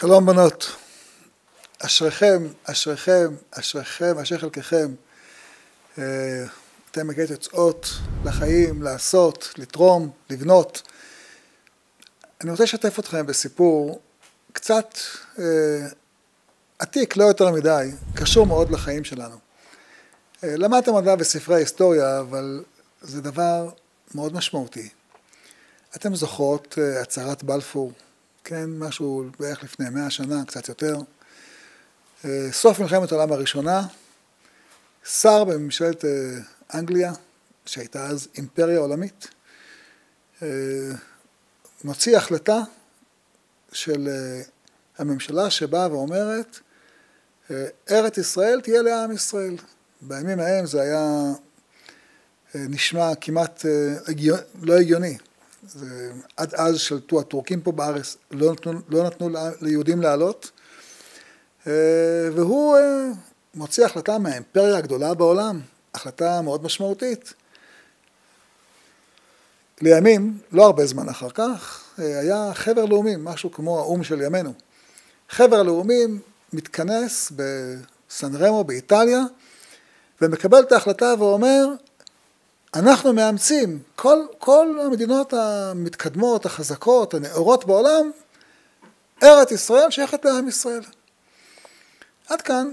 שלום בנות, אשריכם, אשריכם, אשריכם, אשרי חלקכם. אה, אתם מגיעות יוצאות לחיים, לעשות, לתרום, לבנות. אני רוצה לשתף אתכם בסיפור קצת אה, עתיק, לא יותר מדי, קשור מאוד לחיים שלנו. אה, למדתם מדע בספרי ההיסטוריה, אבל זה דבר מאוד משמעותי. אתם זוכרות הצהרת בלפור, כן, משהו בערך לפני מאה שנה, קצת יותר. סוף מלחמת העולם הראשונה, שר בממשלת אנגליה, שהייתה אז אימפריה עולמית, מוציא החלטה של הממשלה שבאה ואומרת, ארץ ישראל תהיה לעם ישראל. בימים ההם זה היה נשמע כמעט לא הגיוני. זה, עד אז שלטו הטורקים פה בארץ, לא נתנו, לא נתנו ליהודים לעלות, והוא מוציא החלטה מהאימפריה הגדולה בעולם, החלטה מאוד משמעותית. לימים, לא הרבה זמן אחר כך, היה חבר לאומים, משהו כמו האו"ם של ימינו. חבר הלאומים מתכנס בסן רמו באיטליה ומקבל את ההחלטה ואומר, אנחנו מאמצים, כל, כל המדינות המתקדמות, החזקות, הנאורות בעולם, ארץ ישראל שייכת לעם ישראל. עד כאן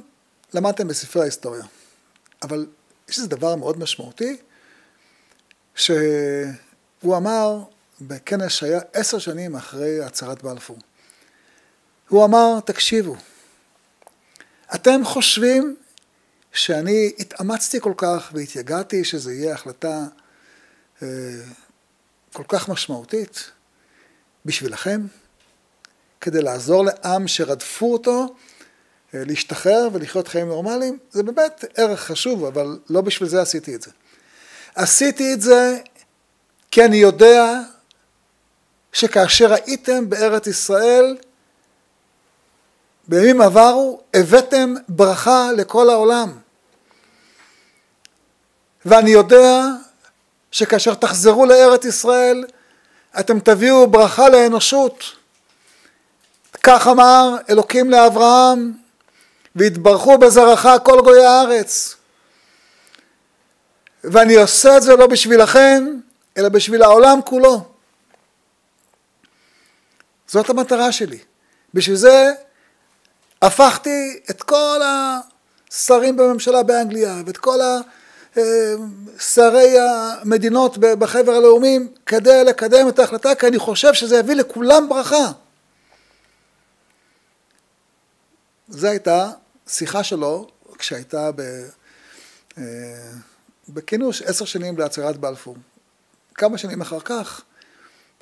למדתם בספרי ההיסטוריה. אבל יש איזה דבר מאוד משמעותי, שהוא אמר בכנס שהיה עשר שנים אחרי הצהרת בלפור. הוא אמר, תקשיבו, אתם חושבים שאני התאמצתי כל כך והתייגעתי שזה יהיה החלטה אה, כל כך משמעותית בשבילכם, כדי לעזור לעם שרדפו אותו אה, להשתחרר ולחיות חיים נורמליים, זה באמת ערך חשוב, אבל לא בשביל זה עשיתי את זה. עשיתי את זה כי אני יודע שכאשר הייתם בארץ ישראל, בימים עברו הבאתם ברכה לכל העולם. ואני יודע שכאשר תחזרו לארץ ישראל, אתם תביאו ברכה לאנושות. כך אמר אלוקים לאברהם, והתברכו בזרעך כל גויי הארץ. ואני עושה את זה לא בשבילכם, אלא בשביל העולם כולו. זאת המטרה שלי. בשביל זה הפכתי את כל השרים בממשלה באנגליה ואת כל שרי המדינות בחבר הלאומים כדי לקדם את ההחלטה, כי אני חושב שזה יביא לכולם ברכה. זו הייתה שיחה שלו כשהייתה ב, אה, בכינוס עשר שנים להצהרת בלפור. כמה שנים אחר כך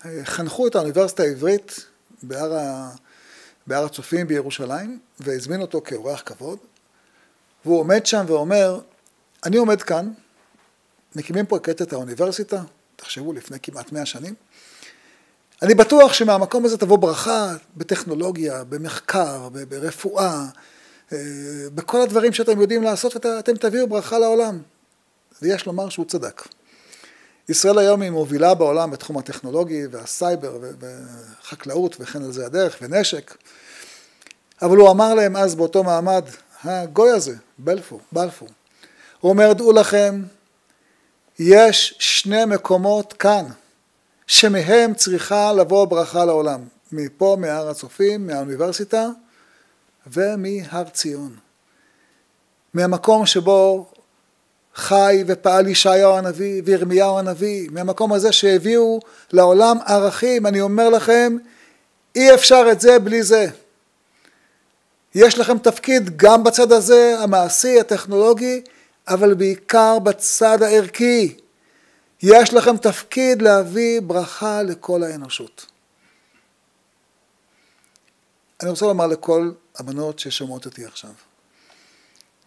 אה, חנכו את האוניברסיטה העברית בהר, ה... בהר הצופים בירושלים והזמין אותו כאורח כבוד והוא עומד שם ואומר אני עומד כאן, מקימים פה את האוניברסיטה, תחשבו לפני כמעט מאה שנים, אני בטוח שמהמקום הזה תבוא ברכה בטכנולוגיה, במחקר, ברפואה, אה, בכל הדברים שאתם יודעים לעשות ואתם תביאו ברכה לעולם. ויש לומר שהוא צדק. ישראל היום היא מובילה בעולם בתחום הטכנולוגי והסייבר וחקלאות וכן על זה הדרך ונשק. אבל הוא אמר להם אז באותו מעמד, הגוי הזה, בלפור, בלפור, הוא אומר, דעו לכם, יש שני מקומות כאן, שמהם צריכה לבוא ברכה לעולם. מפה, מהר הצופים, מהאוניברסיטה ומהר ציון. מהמקום שבו חי ופעל ישעיהו הנביא וירמיהו הנביא, מהמקום הזה שהביאו לעולם ערכים, אני אומר לכם, אי אפשר את זה בלי זה. יש לכם תפקיד גם בצד הזה, המעשי, הטכנולוגי, אבל בעיקר בצד הערכי. יש לכם תפקיד להביא ברכה לכל האנושות. אני רוצה לומר לכל הבנות ששומעות אותי עכשיו,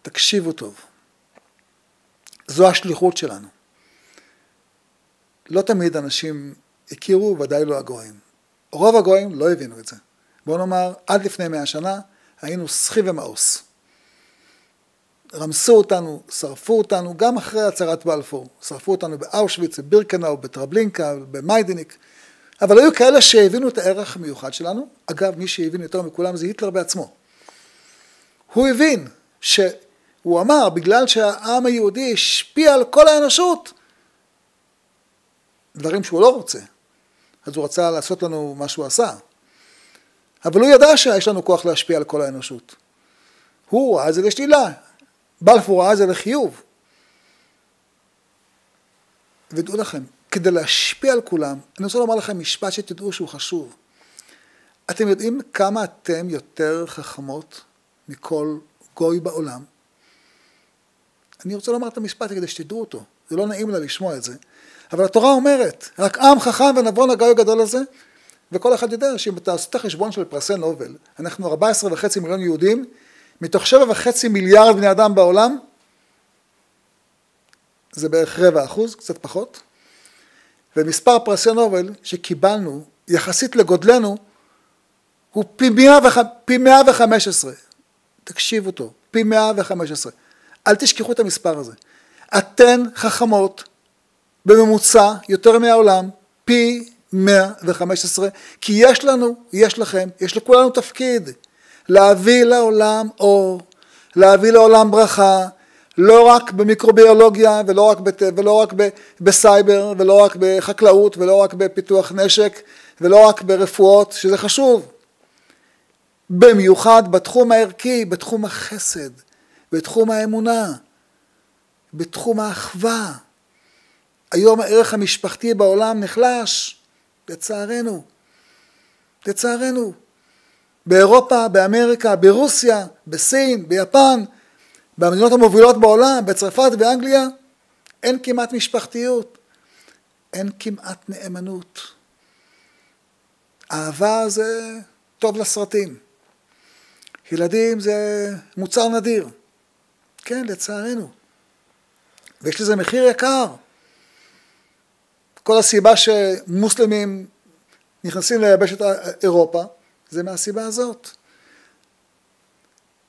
תקשיבו טוב. זו השליחות שלנו. לא תמיד אנשים הכירו, ודאי לא הגויים. רוב הגויים לא הבינו את זה. בואו נאמר, עד לפני מאה שנה היינו סחי ומאוס. רמסו אותנו, שרפו אותנו, גם אחרי הצהרת בלפור. שרפו אותנו באושוויץ, בבירקנאו, בטרבלינקה, במיידניק. אבל היו כאלה שהבינו את הערך המיוחד שלנו. אגב, מי שהבין יותר מכולם זה היטלר בעצמו. הוא הבין שהוא אמר, בגלל שהעם היהודי השפיע על כל האנושות, דברים שהוא לא רוצה, אז הוא רצה לעשות לנו מה שהוא עשה. אבל הוא ידע שיש לנו כוח להשפיע על כל האנושות. הוא ראה את זה לשלילה, בלפור ראה את זה לחיוב. ודעו לכם, כדי להשפיע על כולם, אני רוצה לומר לכם משפט שתדעו שהוא חשוב. אתם יודעים כמה אתם יותר חכמות מכל גוי בעולם? אני רוצה לומר את המשפט כדי שתדעו אותו, זה לא נעים לה לשמוע את זה, אבל התורה אומרת, רק עם חכם ונבון הגוי הגדול הזה, וכל אחד יודע שאם אתה עושה את החשבון של פרסי נובל, אנחנו 14 וחצי מיליון יהודים, מתוך 7.5 מיליארד בני אדם בעולם, זה בערך רבע אחוז, קצת פחות, ומספר פרסי נובל שקיבלנו יחסית לגודלנו הוא פי 115, תקשיבו טוב, פי 115, אל תשכחו את המספר הזה. אתן חכמות בממוצע יותר מהעולם, פי 115, כי יש לנו, יש לכם, יש לכולנו תפקיד להביא לעולם אור, להביא לעולם ברכה, לא רק במיקרוביולוגיה ולא רק, בת, ולא רק ב, בסייבר ולא רק בחקלאות ולא רק בפיתוח נשק ולא רק ברפואות, שזה חשוב. במיוחד בתחום הערכי, בתחום החסד, בתחום האמונה, בתחום האחווה. היום הערך המשפחתי בעולם נחלש, לצערנו. לצערנו. באירופה, באמריקה, ברוסיה, בסין, ביפן, במדינות המובילות בעולם, בצרפת ואנגליה, אין כמעט משפחתיות, אין כמעט נאמנות. אהבה זה טוב לסרטים. ילדים זה מוצר נדיר. כן, לצערנו. ויש לזה מחיר יקר. כל הסיבה שמוסלמים נכנסים ליבשת אירופה, זה מהסיבה הזאת.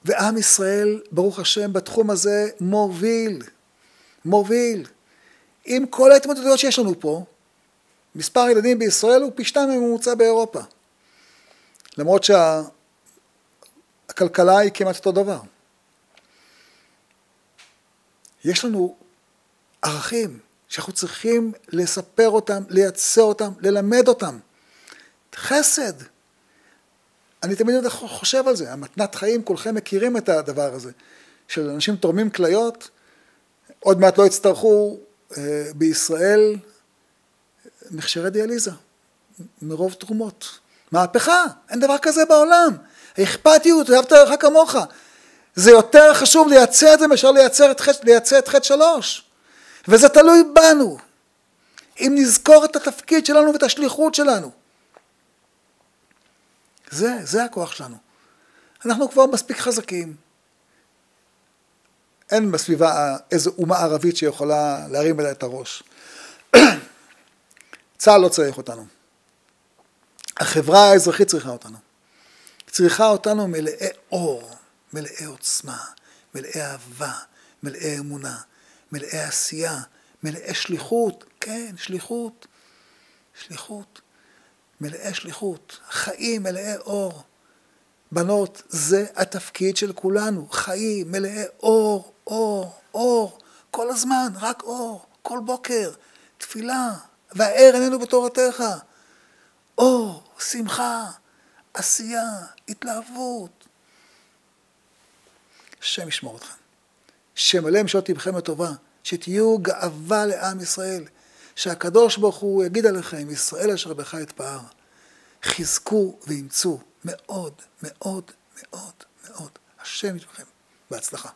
ועם ישראל, ברוך השם, בתחום הזה מוביל, מוביל. עם כל ההתמודדויות שיש לנו פה, מספר הילדים בישראל הוא פי שתיים מממוצע באירופה. למרות שהכלכלה היא כמעט אותו דבר. יש לנו ערכים שאנחנו צריכים לספר אותם, לייצר אותם, ללמד אותם. חסד. אני תמיד חושב על זה, המתנת חיים, כולכם מכירים את הדבר הזה, של אנשים תורמים כליות, עוד מעט לא יצטרכו אה, בישראל מכשירי דיאליזה, מרוב תרומות. מהפכה, אין דבר כזה בעולם. האכפתיות, אהבת לך כמוך. זה יותר חשוב לייצר את זה מאשר לייצר את חטא, לייצר את חטא שלוש. וזה תלוי בנו. אם נזכור את התפקיד שלנו ואת השליחות שלנו. זה, זה הכוח שלנו. אנחנו כבר מספיק חזקים. אין בסביבה איזו אומה ערבית שיכולה להרים אליה את הראש. צה"ל לא צריך אותנו. החברה האזרחית צריכה אותנו. צריכה אותנו מלאי אור, מלאי עוצמה, מלאי אהבה, מלאי אמונה, מלאי עשייה, מלאי שליחות, כן, שליחות, שליחות. מלאי שליחות, חיים מלאי אור. בנות, זה התפקיד של כולנו, חיים מלאי אור, אור, אור, כל הזמן, רק אור, כל בוקר, תפילה, והער עינינו בתורתך. אור, שמחה, עשייה, התלהבות. השם ישמור אתכם. שמלא משעות לבכם לטובה, שתהיו גאווה לעם ישראל. שהקדוש ברוך הוא יגיד עליכם, ישראל אשר בך אתפאר. חזקו ואימצו מאוד, מאוד, מאוד, מאוד. השם יתברכם. בהצלחה.